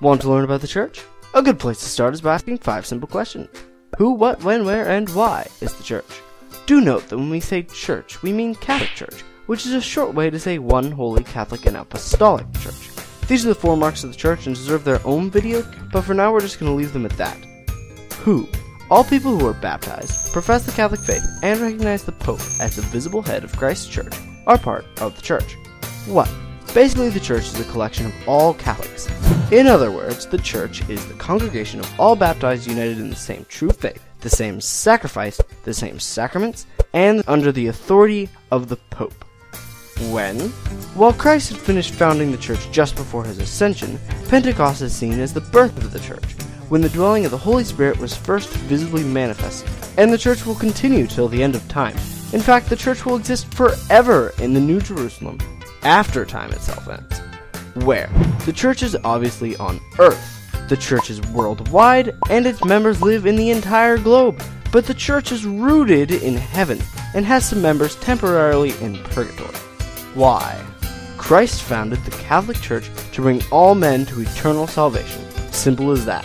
Want to learn about the church? A good place to start is by asking five simple questions. Who, what, when, where, and why is the church? Do note that when we say church, we mean Catholic Church, which is a short way to say one holy Catholic and apostolic church. These are the four marks of the church and deserve their own video, but for now we're just going to leave them at that. Who? All people who are baptized, profess the Catholic faith, and recognize the Pope as the visible head of Christ's church are part of the church. What? Basically, the church is a collection of all Catholics. In other words, the church is the congregation of all baptized united in the same true faith, the same sacrifice, the same sacraments, and under the authority of the Pope. When? While Christ had finished founding the church just before his ascension, Pentecost is seen as the birth of the church, when the dwelling of the Holy Spirit was first visibly manifested, and the church will continue till the end of time. In fact, the church will exist forever in the New Jerusalem, after time itself ends. Where? The church is obviously on earth. The church is worldwide, and its members live in the entire globe. But the church is rooted in heaven, and has some members temporarily in purgatory. Why? Christ founded the Catholic Church to bring all men to eternal salvation. Simple as that.